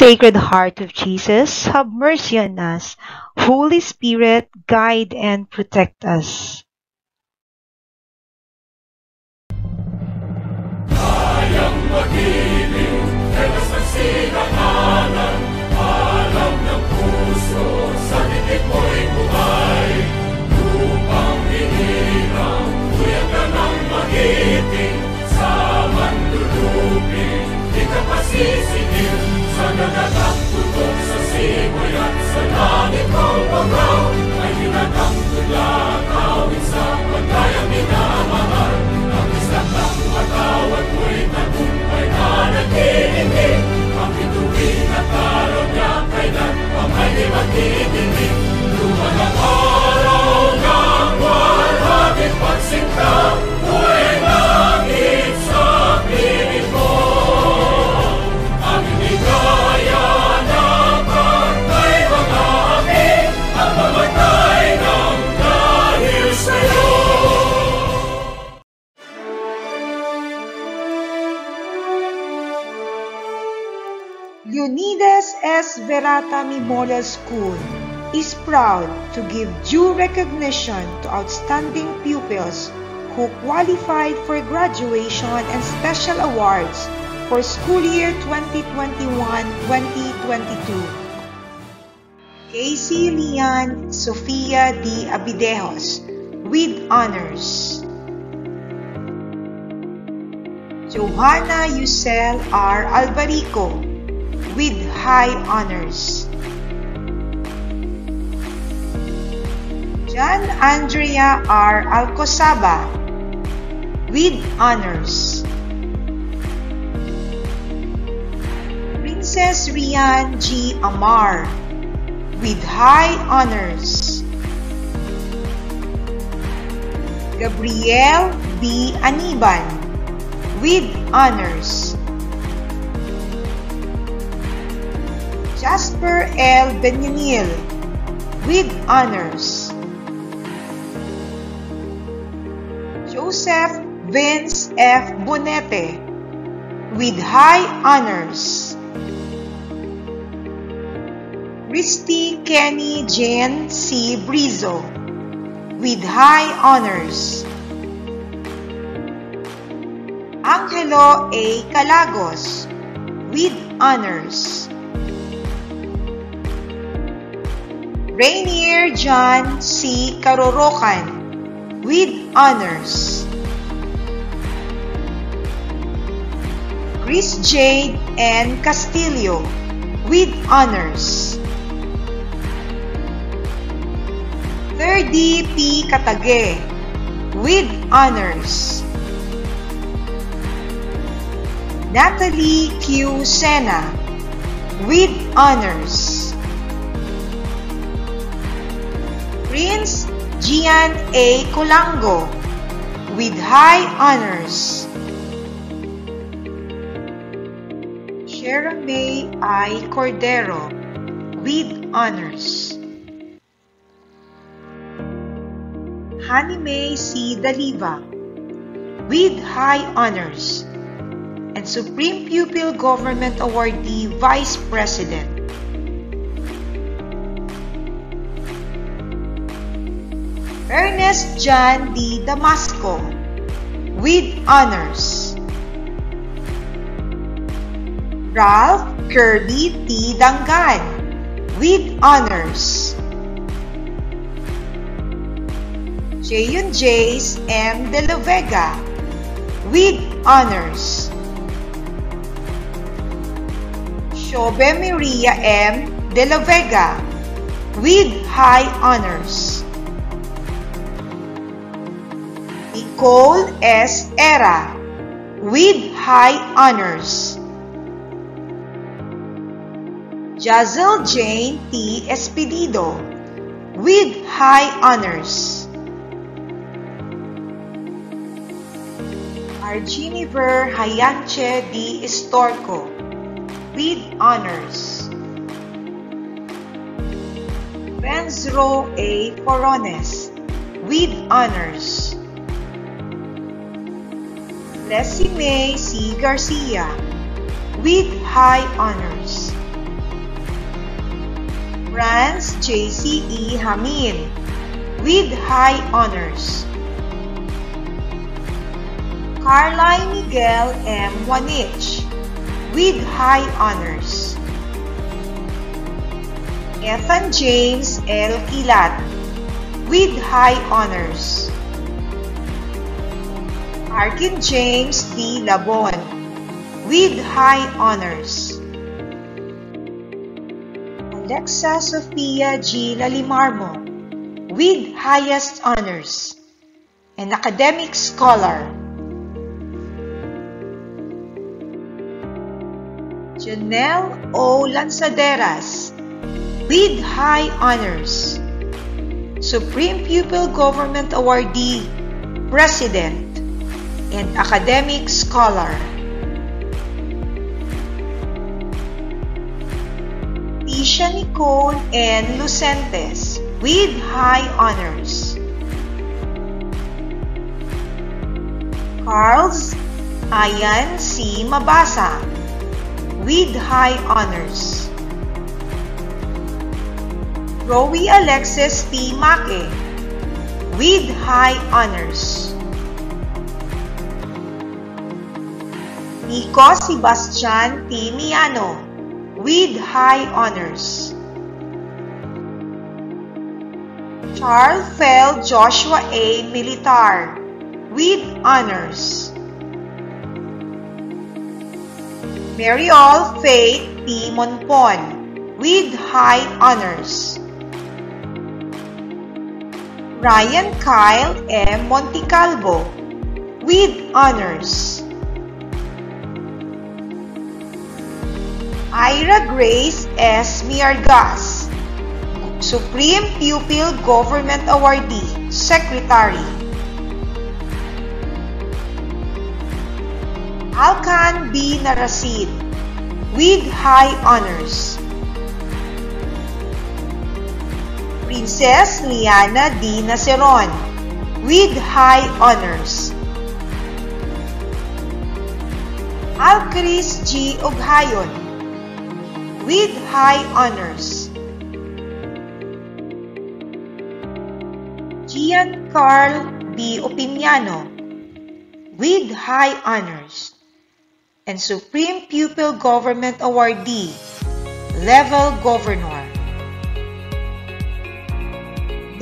Sacred Heart of Jesus, have mercy on us. Holy Spirit, guide and protect us. Sa nagagang tutok sa simoy at sa langit mong bangaw, ay hinagang tula, kawin sa pagkayang minamahal, ang isang ng matawad mo'y tagumpay na naghihingi, ang bituin at araw niya kailan ang may di magdidinig, luman ang araw ng walhagit pagsinta, Leonidas S. Virata Memorial School is proud to give due recognition to outstanding pupils who qualified for graduation and special awards for school year 2021-2022. Casey Leon Sofia D. Abidejos with honors. Johanna Yusel R. Alvarico with high honors. John Andrea R. Alcosaba with honors. Princess Rian G. Amar with high honors. Gabriel B. Aniban with honors. Jasper L. Benyanil with honors. Joseph Vince F. Bonete with high honors. Christy Kenny Jane C. Brizo with high honors. Angelo A. Calagos with honors. Rainier John C. Karorokan with honors. Chris Jade N. Castillo with honors. 3D P. Katage with honors. Natalie Q. Sena with honors. Prince Gian A. Colango with high honors. Sharon May I. Cordero with honors. Honey May C. Daliva with high honors. And Supreme Pupil Government Awardee Vice President. Ernest John D. Damasco with honors. Ralph Kirby T. Dangan with honors. Jayon Jace M. De La Vega with honors. Shobe Maria M. De La Vega with high honors. Nicole S. Era with high honors. Jazel Jane T. Espedido with high honors. Arginiver Hayanche D. Estorco with honors. Benzro A. Corones with honors. May C. Garcia with high honors. Franz J.C.E. Hamin with high honors. Carly Miguel M. Wanich with high honors. Ethan James L. Kilat with high honors. Arkin James D. Labon with high honors. Alexa Sofia G. Lalimarmo with highest honors. An academic scholar. Janelle O. Lanzaderas with high honors. Supreme Pupil Government Awardee, President, and Academic Scholar. Tisha Nicole and Lucentes with high honors. Carls Ayan C. Mabasa with high honors. Rowie Alexis P. Make with high honors. Nico Sebastian P. Miano with high honors. Charles Fell Joshua A. Militar with honors. Mariol Faith P. Monpon with high honors. Ryan Kyle M. Monticalvo with honors. Ira Grace S. Miargas, Supreme Pupil Government Awardee, Secretary. Alcan B. Narasid, with high honors. Princess Liana D. Naceron, with high honors. Alcris G. Oghayon, with high honors. Gian Carl B. Opiniano, with high honors. And Supreme Pupil Government Awardee, Level Governor.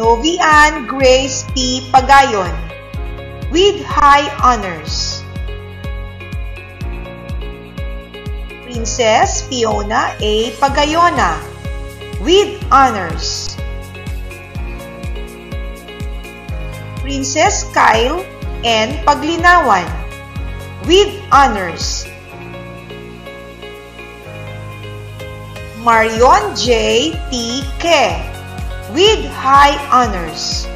Novian Grace P. Pagayon, with high honors. Princess Fiona A. Pagayona, with honors. Princess Kyle N. Paglinawan, with honors. Marion J. T. Ke, with high honors.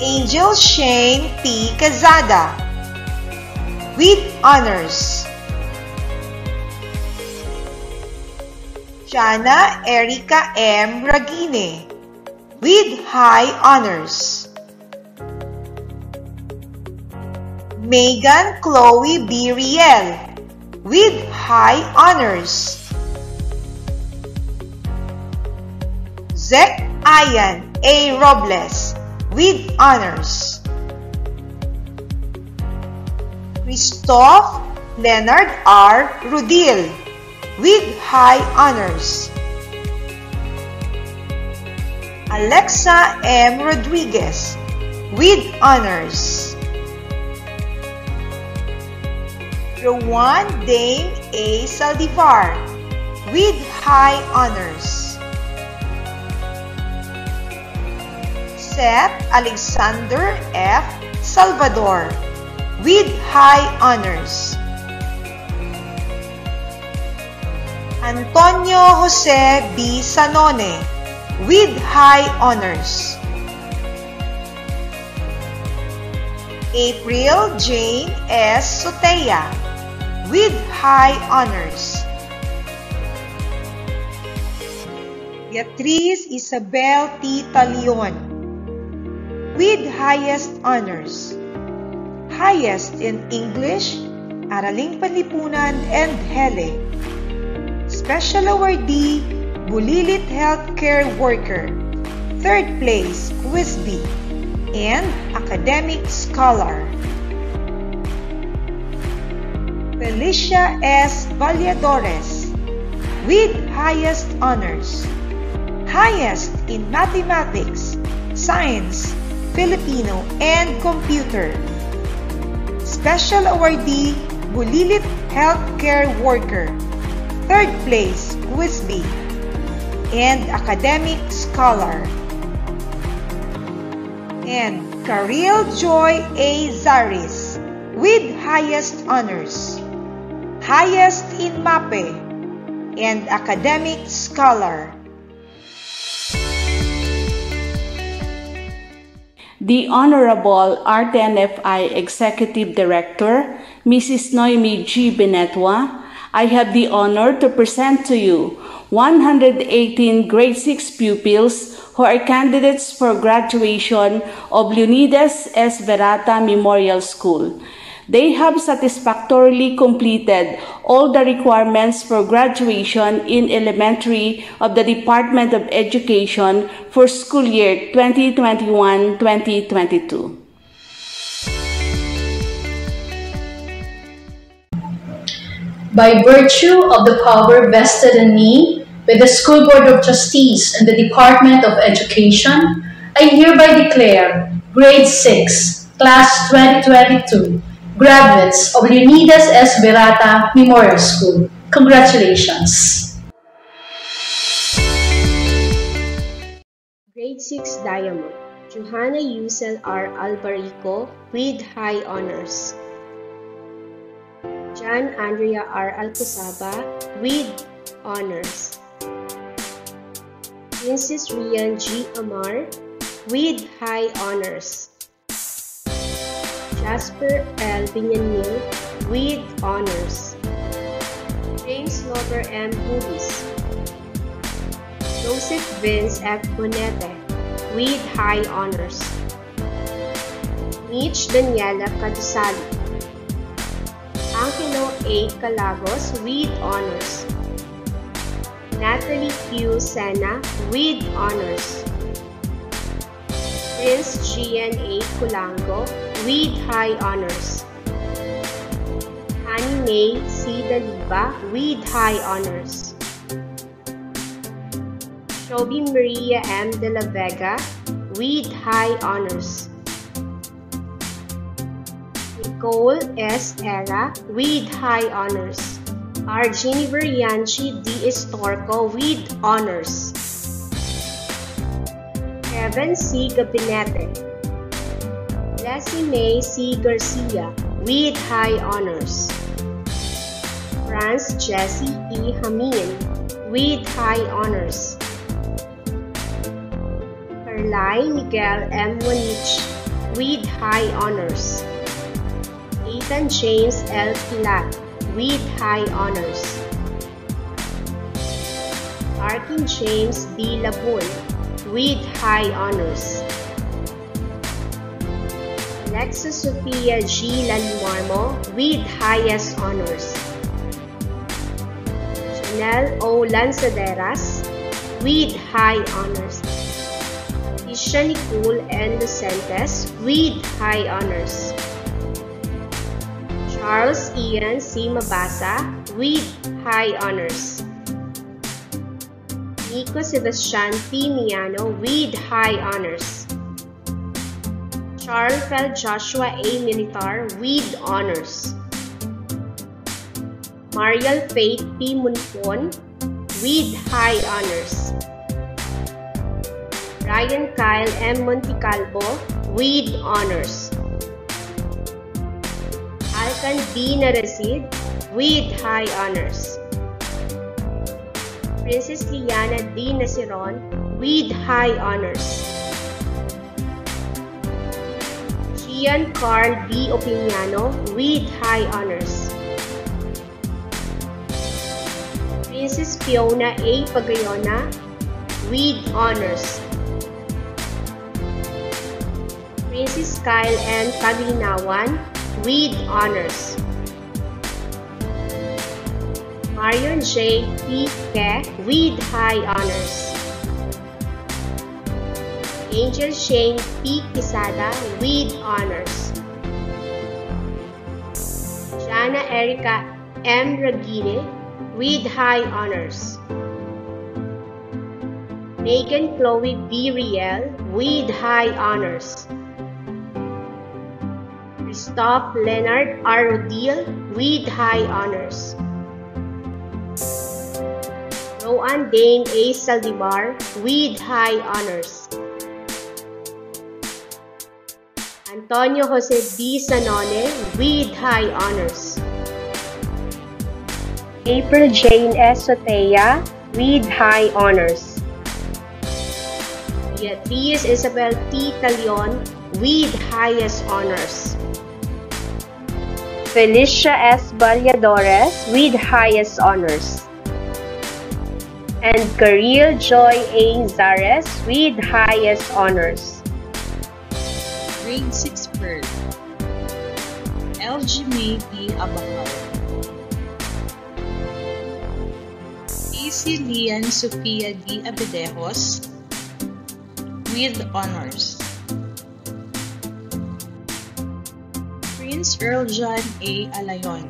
Angel Shane P. Cazada, with honors. Jana Erica M. Ragine, with high honors. Megan Chloe B. Riel, with high honors. Zek Ayan A. Robles, with honors. Christoph Leonard R. Rudil, with high honors. Alexa M. Rodriguez, with honors. Rowan Dame A. Saldivar, with high honors. Seth Alexander F. Salvador, with high honors. Antonio Jose B. Sanone, with high honors. April Jane S. Soteya, with high honors. Beatriz Isabel T. Talion, with highest honors. Highest in English, Araling Panlipunan, and Hele. Special Awardee, Bulilit Healthcare Worker. Third place, Quizby. And Academic Scholar. Felicia S. Valladores with highest honors. Highest in mathematics, science, Filipino, and computer. Special awardee, Bulilit Healthcare Worker. Third place, Quizby. And academic scholar. And Karil Joy A. Zaris with highest honors. Highest in MAPEH and academic scholar. The Honorable RTNFI Executive Director, Mrs. Noemi G. Benetwa, I have the honor to present to you 118 grade 6 pupils who are candidates for graduation of Leonidas S. Virata Memorial School. They have satisfactorily completed all the requirements for graduation in elementary of the Department of Education for school year 2021-2022. By virtue of the power vested in me with the School Board of Trustees and the Department of Education, I hereby declare Grade 6, Class 2022, graduates of Leonidas S. Virata Memorial School. Congratulations! Grade 6 Diamond, Johanna Yusel R. Albarico with high honors. Jan Andrea R. Alcosaba with honors. Princess Rian G. Amar with high honors. Jasper L. Binyanil with honors. James Lover M. Bubis. Joseph Vince F. Bonete with high honors. Mitch Daniela Cadusali. Angelo A. Calagos with honors. Natalie Q. Sena with honors. Prince GNA Kulango with high honors. Annie May C. Daliba with high honors. Shobi Maria M. De La Vega with high honors. Nicole S. Era with high honors. Arjini Varianchi D. Estorco with honors. Kevin C. Gabinete. May C. Garcia with high honors. France Jesse E. Hamin with high honors. Carly Miguel M. Wanich with high honors. Ethan James L. Pilat with high honors. Arkin James B. Labun with high honors. Alexa Sophia G. Lalimarmo with highest honors. Chanel O. Lanzaderas with high honors. Isha Nicole N. Lucentes with high honors. Charles Ian C. Mabasa with high honors. Nico Sebastian P. Miano with high honors. Charles Fel Joshua A. Militar with honors. Mariel Faith P. Munpon with high honors. Ryan Kyle M. Monticalvo with honors. Alcan B. Narasid with high honors. Princess Liana D. Nasiron with high honors. Gian Carl B. Opiniano with high honors. Princess Fiona A. Pagayona with honors. Princess Kyle N. Paglinawan with honors. Marion J. P. Ke with high honors. Angel Shane P. Quesada with honors. Jana Erica M. Ragine with high honors. Megan Chloe B. Riel with high honors. Christoph Leonard R. Odile with high honors. Rowan Dane A. Saldivar with high honors. Antonio Jose B. Sanone with high honors. April Jane S. Soteya with high honors. Beatriz Isabel T. Talion with highest honors. Felicia S. Valladores with highest honors. And Karil Joy A. Zares with highest honors. Grade 6 Pearl LG May D. Abakal AC Lian Sofia D. Abedejos with honors. Prince Earl John A. Alayon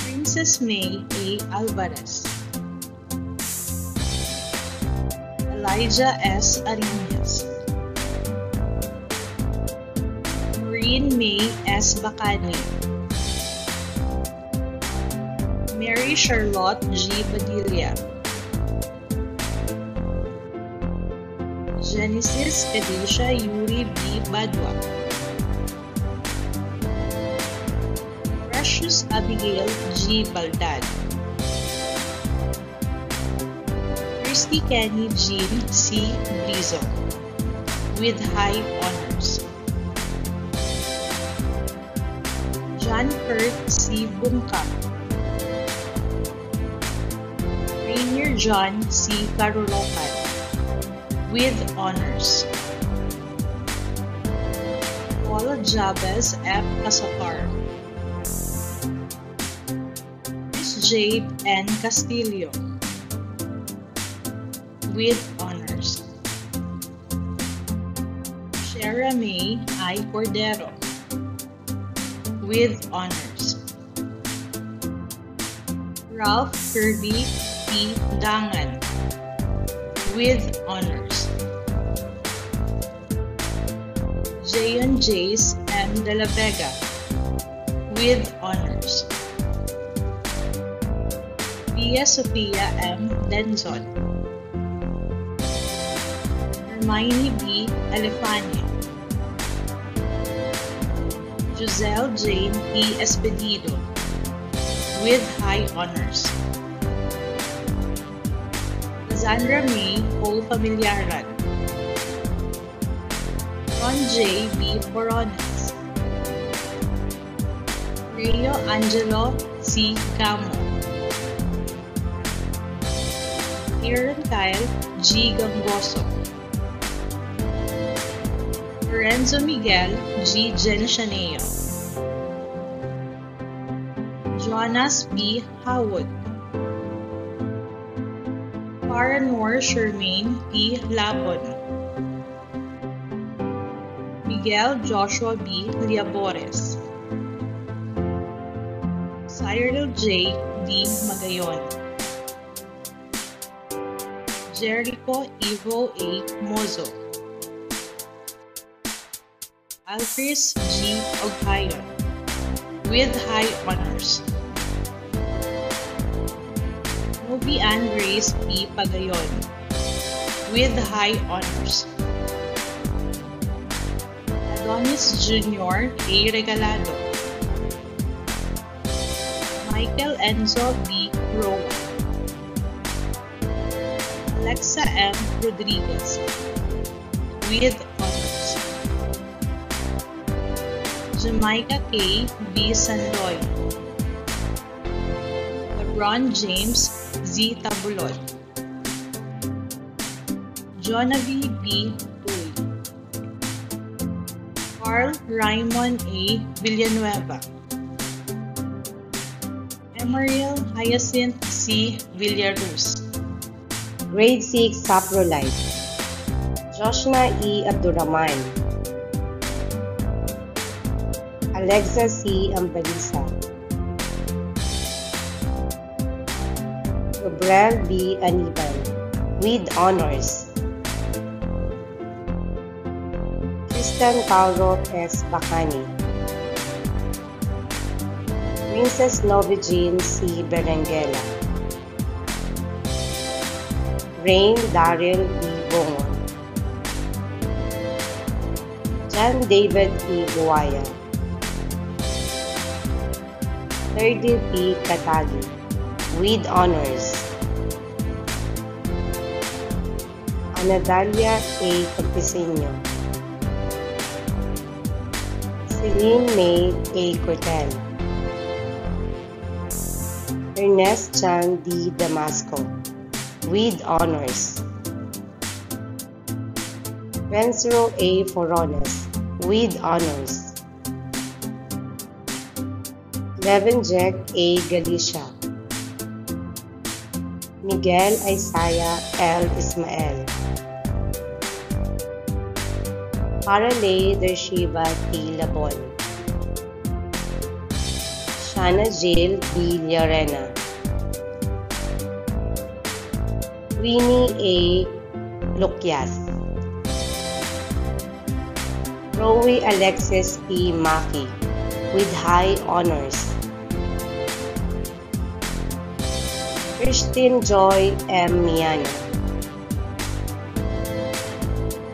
Princess May A. Alvarez Elijah S. Arinas Maureen May S. Bacani Mary Charlotte G. Badilla Genesis Felicia Yuri B. Badwa Precious Abigail G. Baldad Christy Kenny Jean C. Brizo with high honors. John Kurt C. Bumka Rainier John C. Karulokan with honors. Paula Jabez F. Casapar Miss Jade N. Castillo with honors. May I. Cordero with honors. Ralph Kirby P. Dangan with honors. Jayon Jace M. De La Vega with honors. Pia Sofia M. Denzon. Hermione B. Elefania. Giselle Jane P. Espedido with high honors. Sandra May O. Familiaran. Ron J. B. Coronas. Leo Angelo C. Camo. Aaron Kyle G. Gamboso. Lorenzo Miguel G. Genchaneo. Jonas B. Howard. Paranor Shermaine P. Labon. Miguel Joshua B. Liabores. Cyril J. D. Magayon. Jericho Ivo A. Mozo. Alfris G. Oghayon with high honors. Novi Ann Grace P. Pagayon with high honors. Adonis Jr. A. Regalado. Michael Enzo B. Rowan. Alexa M. Rodriguez with Jamaica K. B. Sandoy. LeBron James Z. Tabulod. Jonavi B. Tuy. Carl Raymond A. Villanueva. Emariel Hyacinth C. Villaruz. Grade 6 Saprolite. Joshna E. Abdurrahman. Alexa C. Ambalisa. Gabriel B. Anibal. With honors. Tristan Paulo S. Bacani. Princess Novigine C. Berenguela. Rain Daryl B. Bongon. John David E. Buaya. Thirdy P. Katagi. With honors. Anadalia A. Campesino. Celine May A. Cortel. Ernest Chan D. Damasco. With honors. Vencero A. Forones. With honors. Levin Jack A. Galicia. Miguel Isaiah L. Ismael. Paralay Dershiva T. Labon. Shana Jail D. Llorena. Winnie A. Lukyas. Rowie Alexis P. Maki with high honors. Christine Joy M. Miano.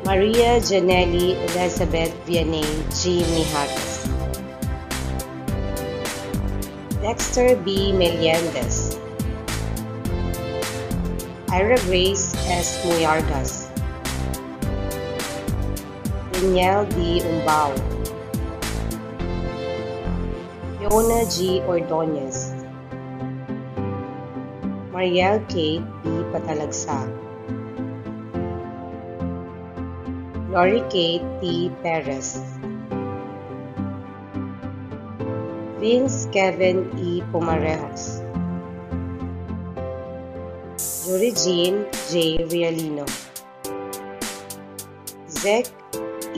Maria Janelli Elizabeth Vianney G. Mijares. Dexter B. Meliendez. Ira Grace S. Muyargas. Danielle D. Umbao. Fiona G. Ordonez. Mariel Kate B. Patalagsa. Lori Kate T. Perez. Vince Kevin E. Pumarejos. Yuri Jean J. Rialino. Zek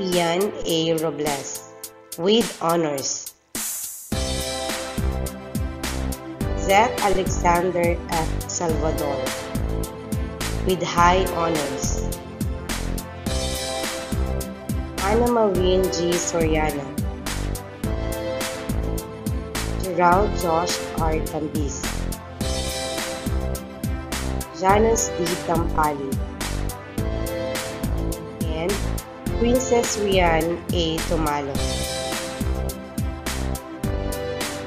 Ian A. Robles with honors. Zach Alexander F. Salvador with high honors. Anna Maureen G. Soriano. Gerald Josh R. Tambis. Janice D. Tampali. And Princess Rian A. Tumalo.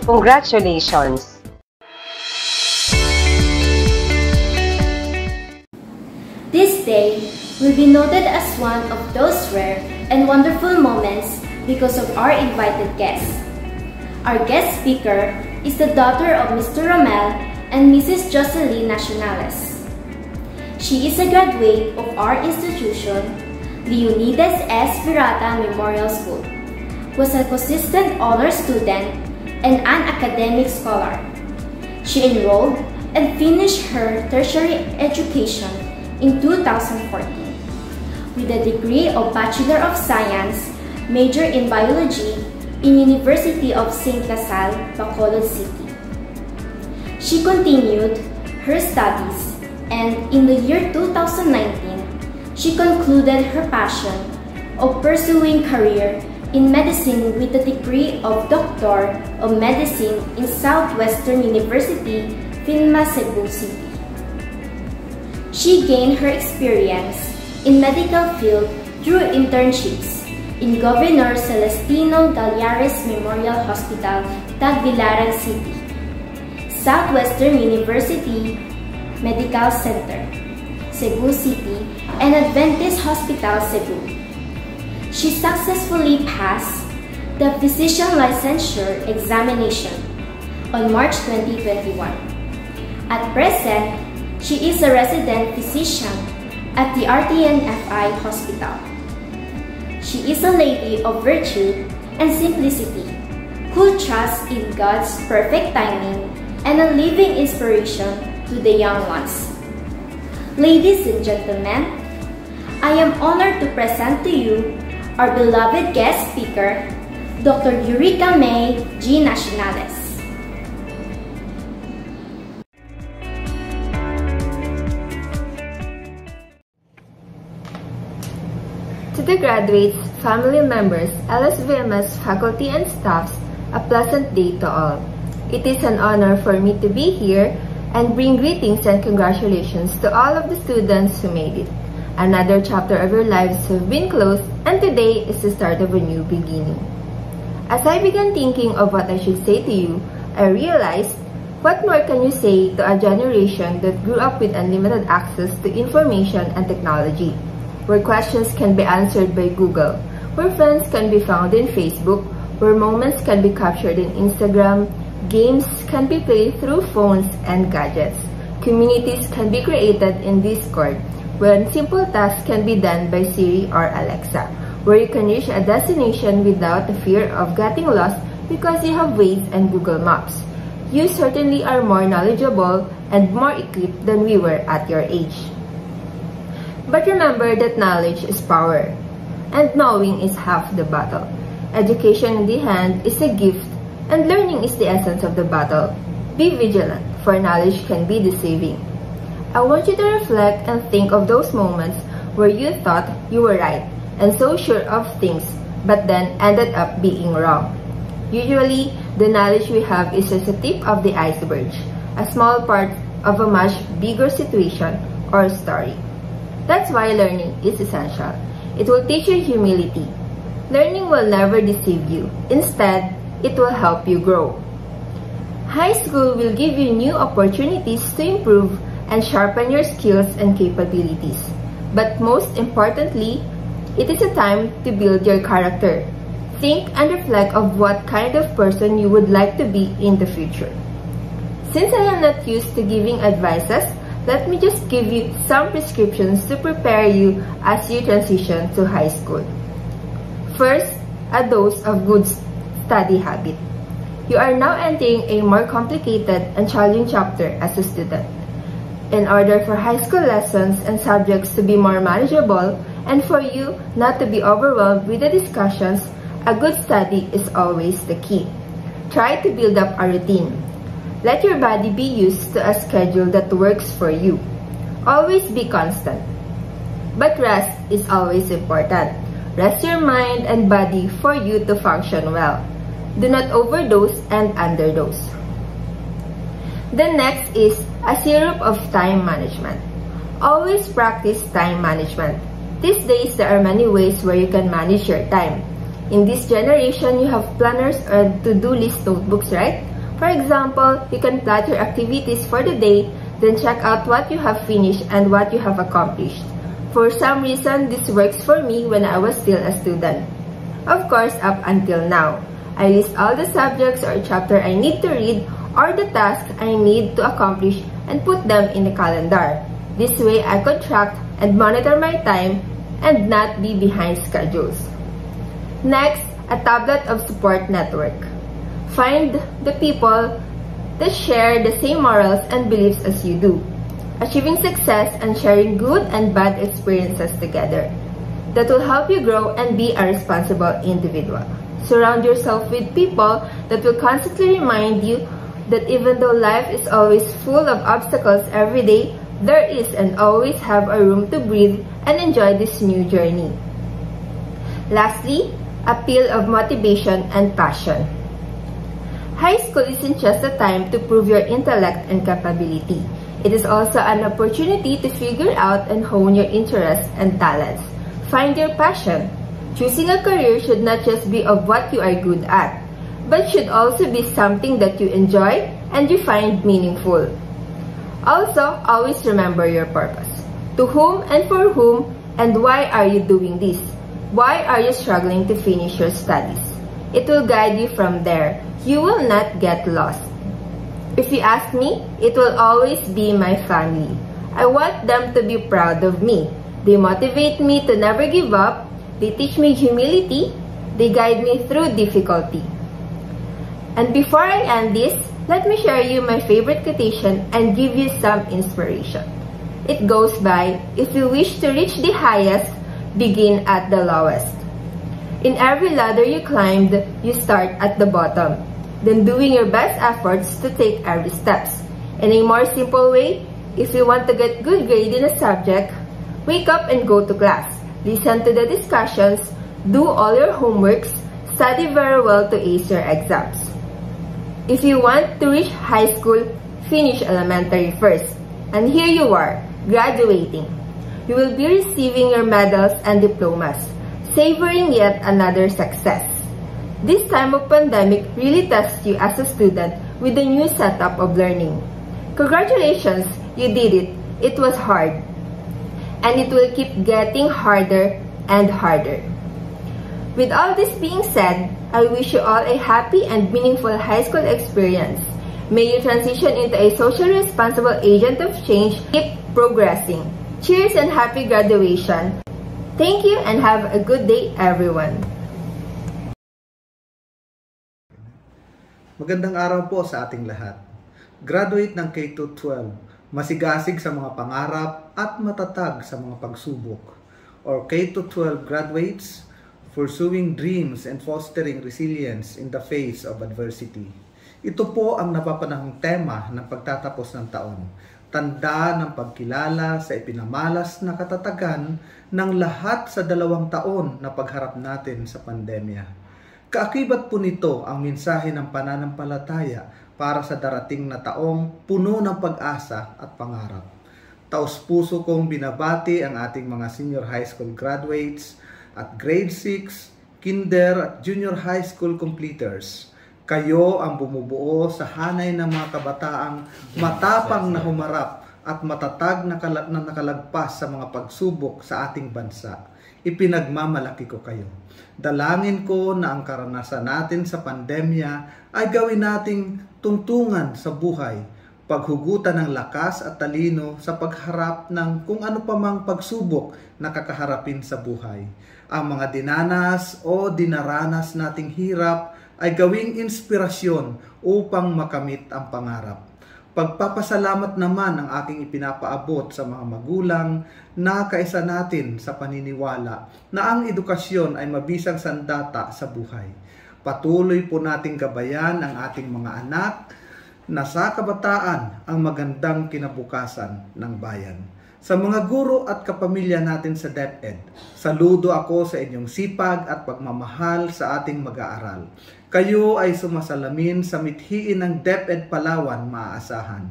Congratulations! This day will be noted as one of those rare and wonderful moments because of our invited guests. Our guest speaker is the daughter of Mr. Romel and Mrs. Jocelyn Nacionales. She is a graduate of our institution, Leonidas S. Virata Memorial School, was a consistent honor student and an academic scholar. She enrolled and finished her tertiary education in 2014 with a degree of Bachelor of Science, major in Biology in University of St. LaSalle, Bacolod City. She continued her studies and in the year 2019, she concluded her passion of pursuing career in medicine with a degree of Doctor of Medicine in Southwestern University, PHINMA Cebu City. She gained her experience in medical field through internships in Governor Celestino Gallares Memorial Hospital, Tagbilaran City, Southwestern University Medical Center, Cebu City, and Adventist Hospital, Cebu. She successfully passed the physician licensure examination on March 2021. At present, she is a resident physician at the RTNFI Hospital. She is a lady of virtue and simplicity who trusts in God's perfect timing and a living inspiration to the young ones. Ladies and gentlemen, I am honored to present to you our beloved guest speaker, Dr. Eureka May G. Nacionales. The graduates, family members, LSVMS faculty and staffs, a pleasant day to all. It is an honor for me to be here and bring greetings and congratulations to all of the students who made it. Another chapter of your lives have been closed and today is the start of a new beginning. As I began thinking of what I should say to you, I realized what more can you say to a generation that grew up with unlimited access to information and technology, where questions can be answered by Google, where friends can be found in Facebook, where moments can be captured in Instagram, games can be played through phones and gadgets, communities can be created in Discord, when simple tasks can be done by Siri or Alexa, where you can reach a destination without the fear of getting lost because you have Waze and Google Maps. You certainly are more knowledgeable and more equipped than we were at your age. But remember that knowledge is power, and knowing is half the battle. Education in the hand is a gift, and learning is the essence of the battle. Be vigilant, for knowledge can be deceiving. I want you to reflect and think of those moments where you thought you were right and so sure of things, but then ended up being wrong. Usually, the knowledge we have is just the tip of the iceberg, a small part of a much bigger situation or story. That's why learning is essential. It will teach you humility. Learning will never deceive you. Instead, it will help you grow. High school will give you new opportunities to improve and sharpen your skills and capabilities. But most importantly, it is a time to build your character. Think and reflect of what kind of person you would like to be in the future. Since I am not used to giving advices, let me just give you some prescriptions to prepare you as you transition to high school. First, a dose of good study habit. You are now entering a more complicated and challenging chapter as a student. In order for high school lessons and subjects to be more manageable and for you not to be overwhelmed with the discussions, a good study is always the key. Try to build up a routine. Let your body be used to a schedule that works for you. Always be constant. But rest is always important. Rest your mind and body for you to function well. Do not overdose and underdose. The next is a syrup of time management. Always practice time management. These days, there are many ways where you can manage your time. In this generation, you have planners or to-do list notebooks, right? For example, you can plot your activities for the day, then check out what you have finished and what you have accomplished. For some reason, this works for me when I was still a student. Of course, up until now. I list all the subjects or chapter I need to read or the tasks I need to accomplish and put them in the calendar. This way, I could track and monitor my time and not be behind schedules. Next, a tablet of support network. Find the people that share the same morals and beliefs as you do, achieving success and sharing good and bad experiences together. That will help you grow and be a responsible individual. Surround yourself with people that will constantly remind you that even though life is always full of obstacles every day, there is and always have a room to breathe and enjoy this new journey. Lastly, a pill of motivation and passion. High school isn't just a time to prove your intellect and capability. It is also an opportunity to figure out and hone your interests and talents. Find your passion. Choosing a career should not just be of what you are good at, but should also be something that you enjoy and you find meaningful. Also, always remember your purpose. To whom and for whom and why are you doing this? Why are you struggling to finish your studies? It will guide you from there. You will not get lost. If you ask me, it will always be my family. I want them to be proud of me. They motivate me to never give up. They teach me humility. They guide me through difficulty. And before I end this, let me share you my favorite quotation and give you some inspiration. It goes by, if you wish to reach the highest, begin at the lowest. In every ladder you climbed, you start at the bottom, then doing your best efforts to take every steps. In a more simple way, if you want to get good grade in a subject, wake up and go to class. Listen to the discussions, do all your homeworks, study very well to ace your exams. If you want to reach high school, finish elementary first. And here you are, graduating. You will be receiving your medals and diplomas, savoring yet another success. This time of pandemic really tests you as a student with the new setup of learning. Congratulations, you did it. It was hard. And it will keep getting harder and harder. With all this being said, I wish you all a happy and meaningful high school experience. May you transition into a socially responsible agent of change. Keep progressing. Cheers and happy graduation. Thank you and have a good day, everyone. Magandang araw po sa ating lahat. Graduate ng K-12, masigasig sa mga pangarap at matatag sa mga pagsubok. Or K-12 graduates, pursuing dreams and fostering resilience in the face of adversity. Ito po ang napapanahong tema ng pagtatapos ng taon. Tanda ng pagkilala sa ipinamalas na katatagan ng lahat sa dalawang taon na pagharap natin sa pandemya. Kaakibat po nito ang mensahe ng pananampalataya para sa darating na taong puno ng pag-asa at pangarap. Taos puso kong binabati ang ating mga senior high school graduates at grade 6, kinder at junior high school completers. Kayo ang bumubuo sa hanay ng mga kabataang matapang na humarap at matatag na, kala- na nakalagpas sa mga pagsubok sa ating bansa. Ipinagmamalaki ko kayo. Dalangin ko na ang karanasan natin sa pandemya ay gawin nating tungtungan sa buhay, paghugutan ng lakas at talino sa pagharap ng kung ano pa mang pagsubok na kakaharapin sa buhay. Ang mga dinanas o dinaranas nating hirap ay gawing inspirasyon upang makamit ang pangarap. Pagpapasalamat naman ang aking ipinapaabot sa mga magulang na kaisa natin sa paniniwala na ang edukasyon ay mabisang sandata sa buhay. Patuloy po nating gabayan ang ating mga anak na sa kabataan ang magandang kinabukasan ng bayan. Sa mga guro at kapamilya natin sa DepEd, saludo ako sa inyong sipag at pagmamahal sa ating mag-aaral. Kayo ay sumasalamin sa mithiin ng DepEd Palawan maaasahan.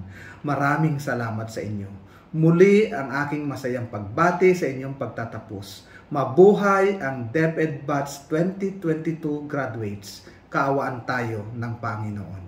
Maraming salamat sa inyo. Muli ang aking masayang pagbati sa inyong pagtatapos. Mabuhay ang DepEd Batch 2022 graduates. Kaawaan tayo ng Panginoon.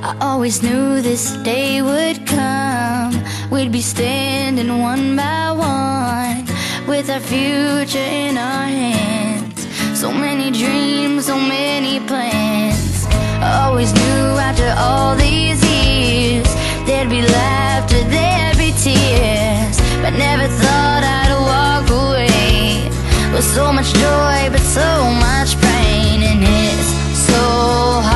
I always knew this day would come. We'd be standing one by one with our future in our hands. So many dreams, so many plans. I always knew after all these years there'd be laughter, there'd be tears. But never thought I'd walk away with so much joy, but so much pain. And it's so hard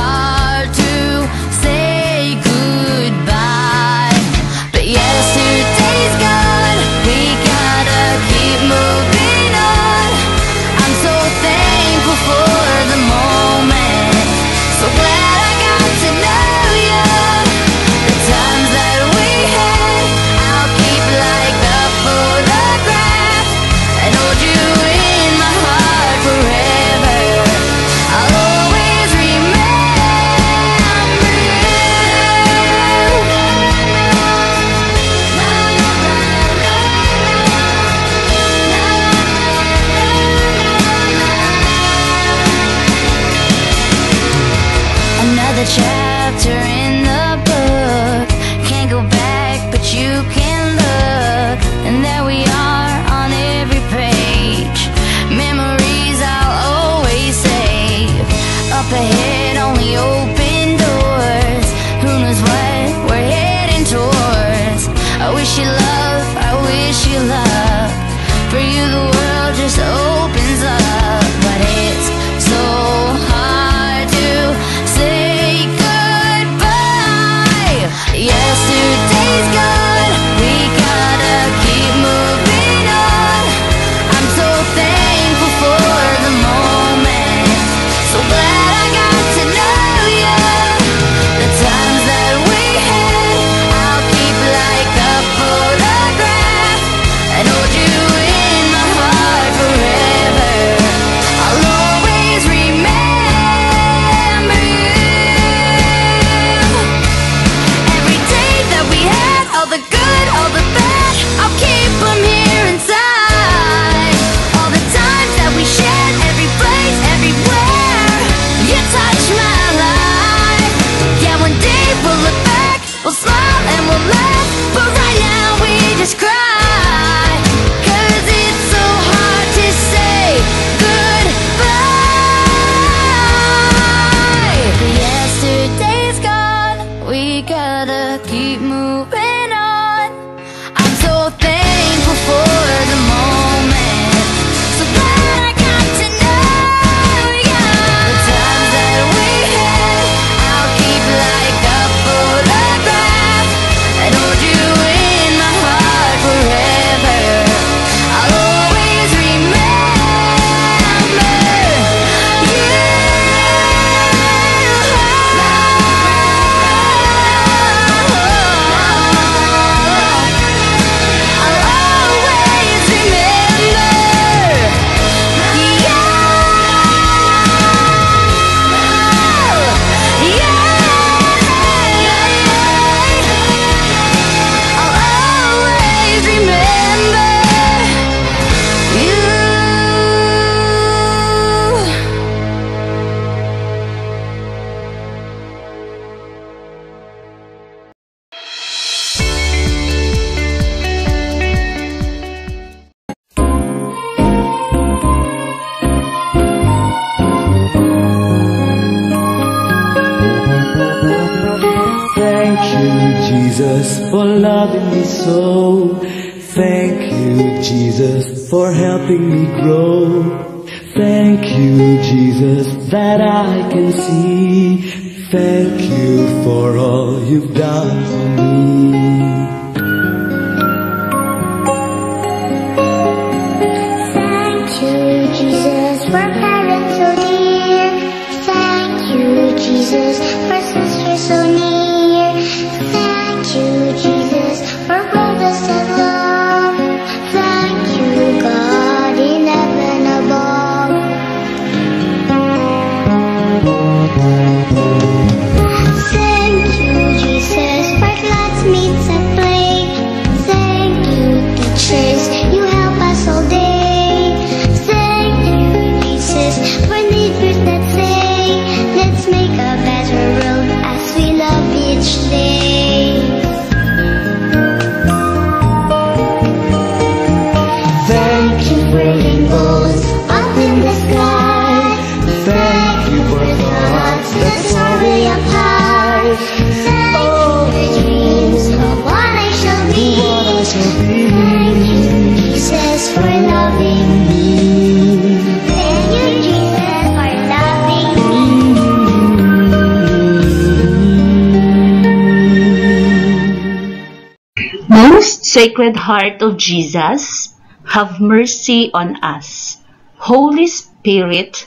Sacred Heart of Jesus, have mercy on us. Holy Spirit,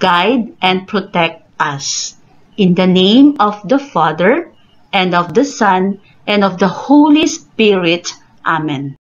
guide and protect us. In the name of the Father, and of the Son, and of the Holy Spirit. Amen.